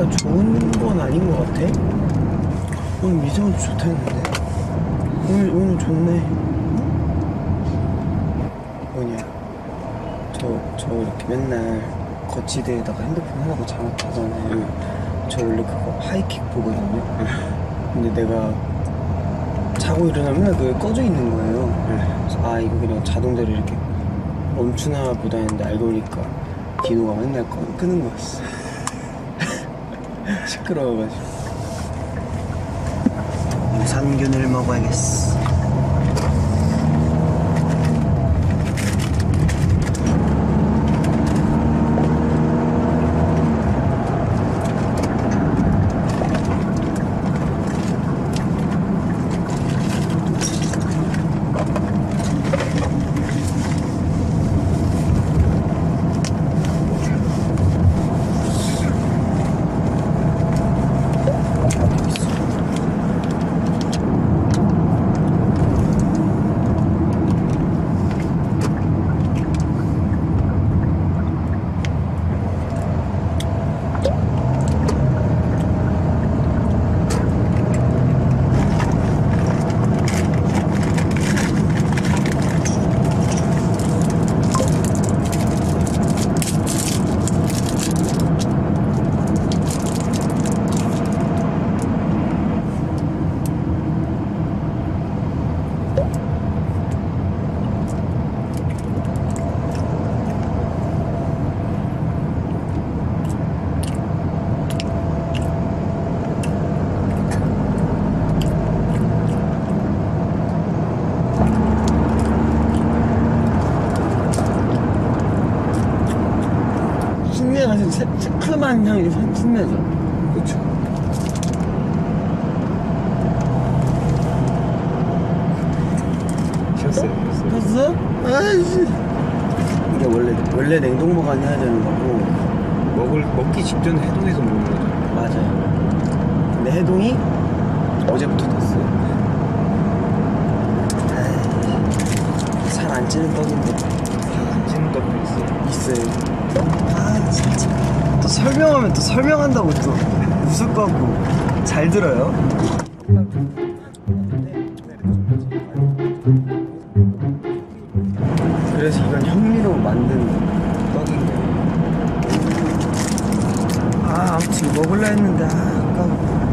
날씨가 좋은 건 아닌 것 같아. 오늘 미세먼지 좋다 했는데. 오늘, 오늘 좋네. 뭐냐. 저, 저 이렇게 맨날 거치대에다가 핸드폰 하나고 잘못하잖아요 저 원래 그거 하이킥 보거든요. 근데 내가 자고 일어나면 그게 꺼져 있는 거예요. 그래서 아 이거 그냥 자동대로 이렇게 멈추나 보다 했는데 알고 보니까 디노가 맨날 끄는 거였어. 시끄러워가지고. 유산균을 먹어야겠어 신내가 지금 새- 새큼한 향이 신- 신내죠 그쵸. 쉬었어요, 쉬었어요. 봤어? 아이씨 이게 원래 원래 냉동 보관해야 되는 거고 먹을, 먹기 직전 해동해서 먹는 거죠. 맞아요 근데 해동이 어제부터 됐어요 살안 찌는 떡인데 안 찌는 떡도 있어요. 있어요 아 또 설명하면 또 설명한다고 또 웃을 거 같고 잘 들어요. 그래서 이건 현미로 만든 떡인 거예요 아 아무튼 먹을라 했는데 아 아까워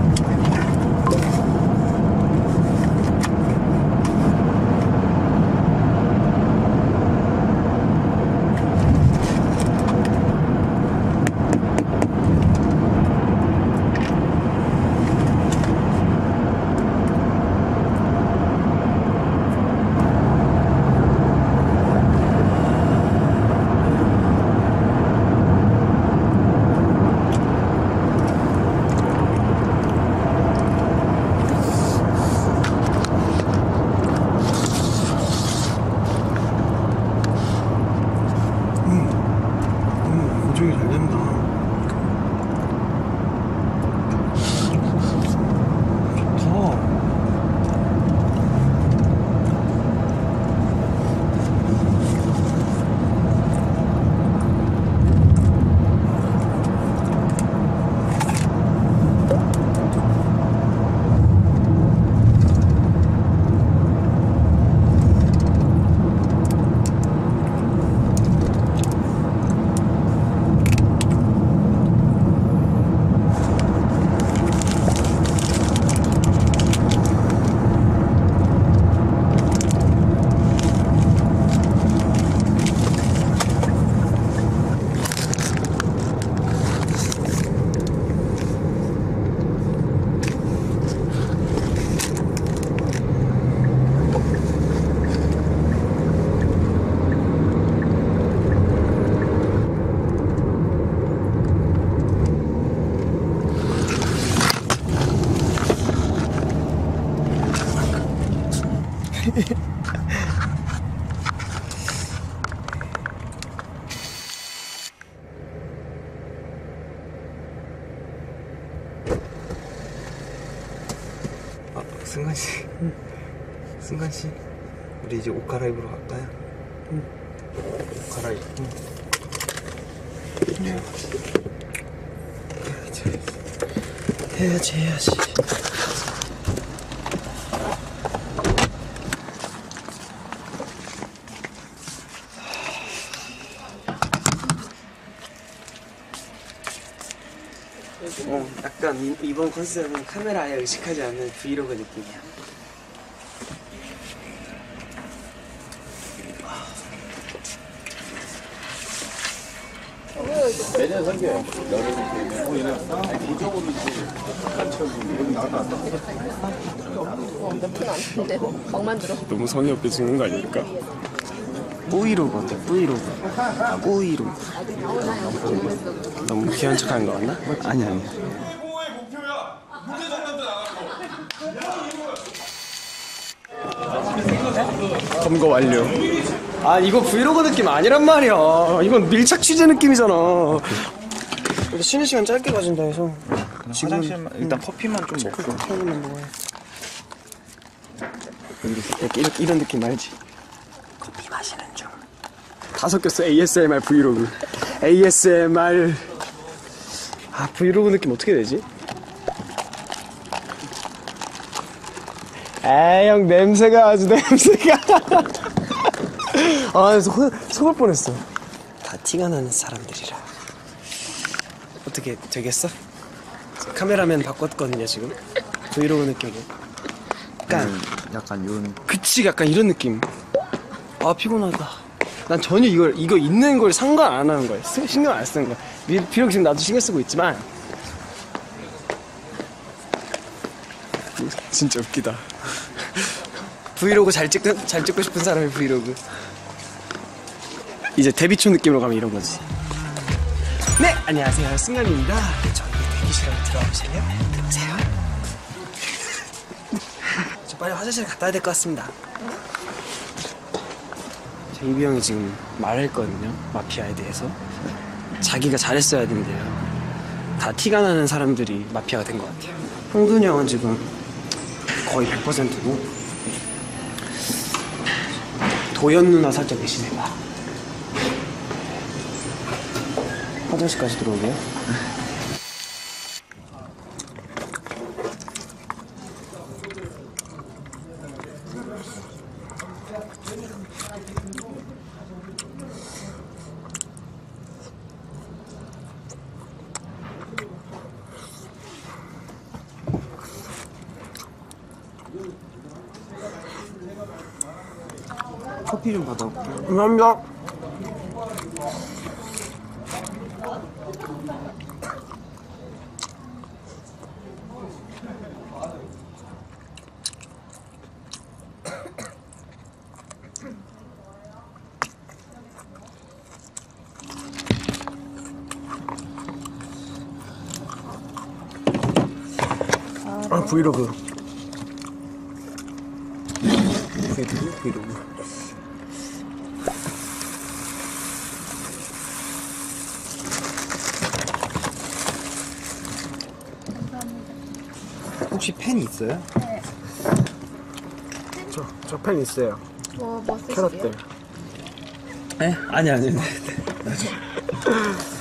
승관 씨. 승관 씨. 우리 이제 옷 갈아입으러 갈까요? 옷 갈아입고. 해야지 해야지 약간 이- 이번 컨셉은 카메라 아예 의식하지 않는 브이로그 느낌이야. 근데 막 만들어. 너무 성의 없게 찍는 거 아닙니까? 뿌이로그 어때? 뿌이로그. 뿌이로그. 너무 귀한 척하는 거 같나? 아니 아니. 무대 정도도 나가고. 검거 완료. 아 이거 브이로그 느낌 아니란 말이야. 이건 밀착 취재 느낌이잖아. 근데 쉬는 시간 짧게 가진다 해서 화장실만 일단 커피만 좀 먹고 편히만 먹어야 이렇게, 이렇게 이런 느낌 알지? 커피 마시는 중. 다 섞였어 ASMR 브이로그. ASMR. 아 브이로그 느낌 어떻게 되지? 에형 냄새가 아주 냄새가. 아 속, 속을 뻔했어. 다 티가 나는 사람들이라. 어떻게 되겠어? 카메라맨 바꿨거든요 지금. 브이로그 느낌으로. 약간 약간 요런 그치 약간 이런 느낌. 아 피곤하다. 난 전혀 이걸 이거 있는 걸 상관 안 하는 거야. 쓰- 신경 안 쓰는 거야. 비- 비록 지금 나도 신경 쓰고 있지만 진짜 웃기다. 브이로그 잘 찍고 잘 찍고 싶은 사람의 브이로그. 이제 데뷔 초 느낌으로 가면 이런 거지. 네 안녕하세요 승관입니다. 저희 대기실로 들어오실래요? 들어오세요. 저 빨리 화장실 갔다 와야 될 것 같습니다. 제이비 형이 지금 말했거든요 마피아에 대해서 자기가 잘했어야 된대요. 다 티가 나는 사람들이 마피아가 된 것 같아요. 홍준이 형은 지금 거의 100%고 도연 누나 살짝 의심해봐. 화장실까지 들어오게요. 커피 좀 받아올게 감사합니다. 아 브이로그 브이로그. 브이로그 혹시 펜 있어요? 저펜 있어요. 뭐, 뭐 캐럿들. 쓰시게요? 네? 아니 아니 아니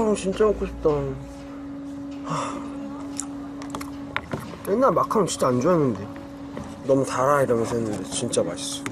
마카롱 진짜 먹고 싶다. 하... 옛날 마카롱 진짜 안 좋아했는데 너무 달아 이러면서 했는데 진짜 맛있어.